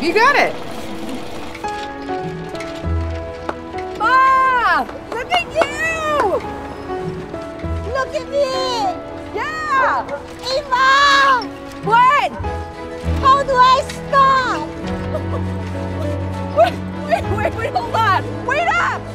You got it. Ah! Look at you! Look at me! Yeah! Hey, Mom! What? How do I stop? wait, wait, wait, hold on! Wait up!